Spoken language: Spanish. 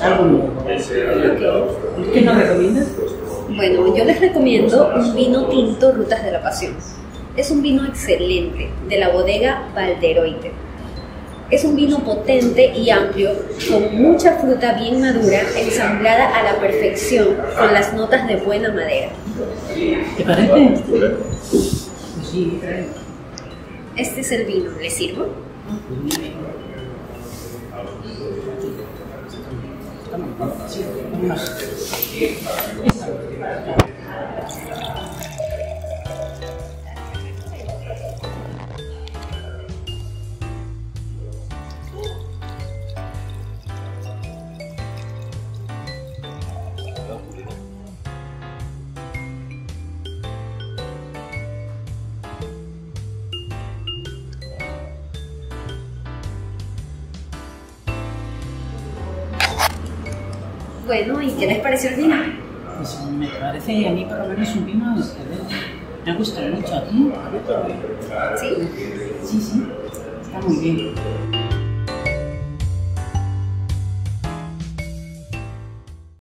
algo nuevo. ¿Qué nos recomiendas? Bueno, yo les recomiendo un vino tinto Rutas de la Pasión. Es un vino excelente de la bodega Valderoite. Es un vino potente y amplio, con mucha fruta bien madura, ensamblada a la perfección, con las notas de buena madera. ¿Te parece? Pues sí, Este es el vino, ¿le sirvo? 私は今、知ってる人いる。Bueno, ¿y qué les pareció el vino? Pues me parece a mí por lo menos un vino excelente. Me ha gustado mucho a ti. ¿Sí? Sí, sí, está muy bien.